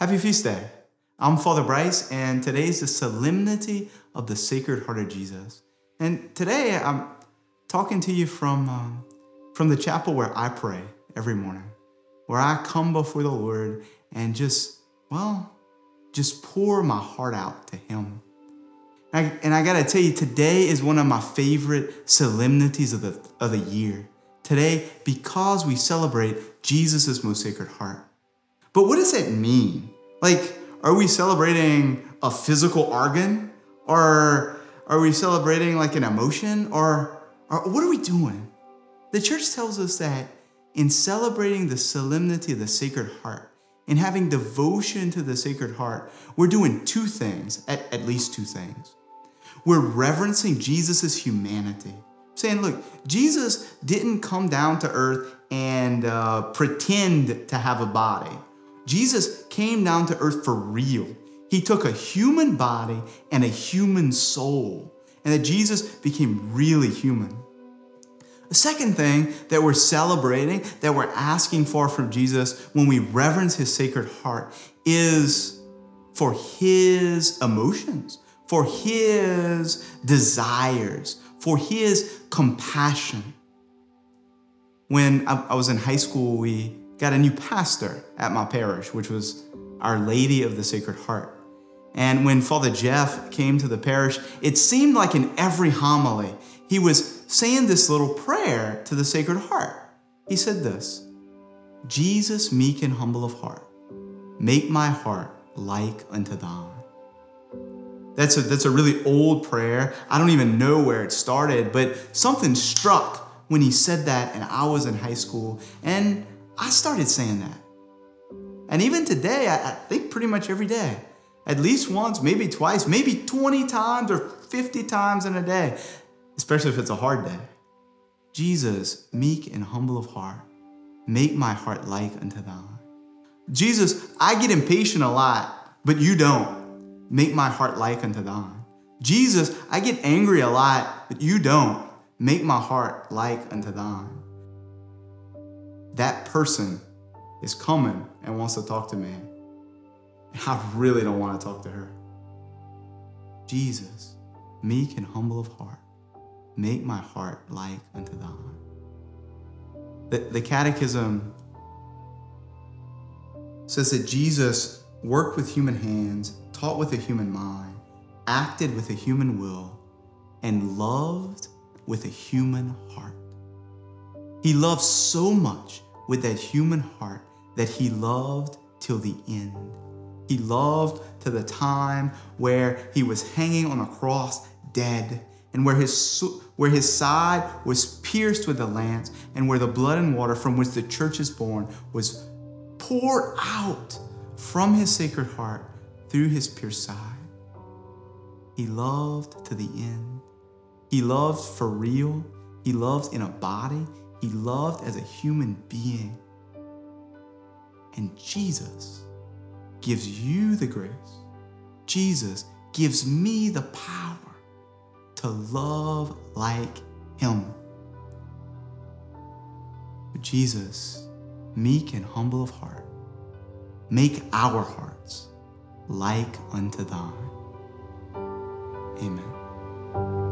Happy Feast Day. I'm Father Brice, and today is the solemnity of the Sacred Heart of Jesus. And today I'm talking to you from, um, from the chapel where I pray every morning, where I come before the Lord and just, well, just pour my heart out to Him. And I, and I gotta tell you, today is one of my favorite solemnities of the, of the year. Today, because we celebrate Jesus' most sacred heart. But what does that mean? Like, are we celebrating a physical organ? Or are we celebrating like an emotion? Or, or what are we doing? The church tells us that in celebrating the solemnity of the Sacred Heart, in having devotion to the Sacred Heart, we're doing two things, at, at least two things. We're reverencing Jesus' humanity, saying, look, Jesus didn't come down to earth and uh, pretend to have a body. Jesus came down to earth for real. He took a human body and a human soul, and that Jesus became really human. The second thing that we're celebrating, that we're asking for from Jesus when we reverence his sacred heart, is for his emotions, for his desires, for his compassion. When I was in high school, we got a new pastor at my parish, which was Our Lady of the Sacred Heart. And when Father Jeff came to the parish, it seemed like in every homily, he was saying this little prayer to the Sacred Heart. He said this Jesus, meek and humble of heart, make my heart like unto thine. That's a, that's a really old prayer. I don't even know where it started, but something struck when he said that, and I was in high school. And I started saying that. And even today, I, I think pretty much every day, at least once, maybe twice, maybe 20 times or 50 times in a day, especially if it's a hard day. Jesus, meek and humble of heart, make my heart like unto thine. Jesus, I get impatient a lot, but you don't. Make my heart like unto thine. Jesus, I get angry a lot, but you don't. Make my heart like unto thine that person is coming and wants to talk to me. And I really don't want to talk to her. Jesus, meek and humble of heart, make my heart like unto thine. The, the Catechism says that Jesus worked with human hands, taught with a human mind, acted with a human will, and loved with a human heart. He loved so much with that human heart that he loved till the end. He loved to the time where he was hanging on a cross dead and where his, where his side was pierced with a lance and where the blood and water from which the church is born was poured out from his sacred heart through his pierced side. He loved to the end. He loved for real. He loved in a body. He loved as a human being. And Jesus gives you the grace. Jesus gives me the power to love like Him. Jesus, meek and humble of heart, make our hearts like unto thine. Amen.